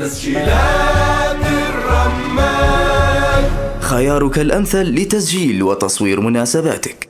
تسجيلات الرمان خيارك الأمثل لتسجيل وتصوير مناسباتك.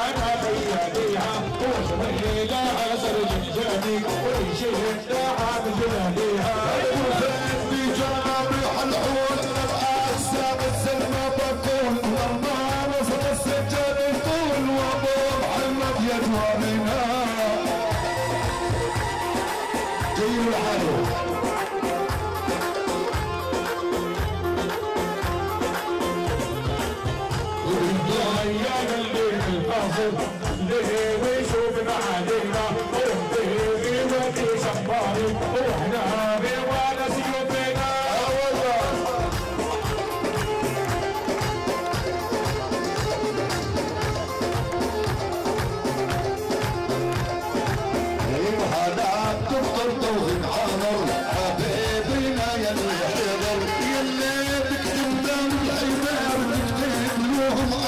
I'm ya ko wani ya asar jinjani ko shi Come on.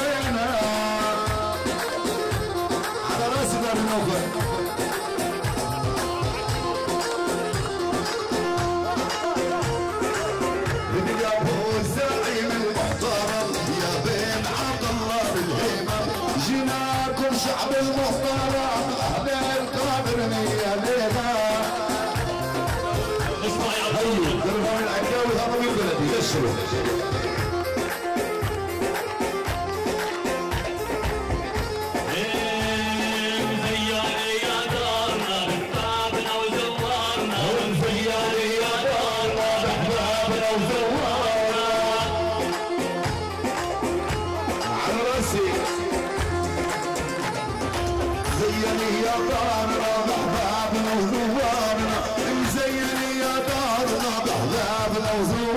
para زيني يا دارنا باحبابنا وزوارنا مزيني يا دارنا باحبابنا وزوارنا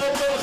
Lord.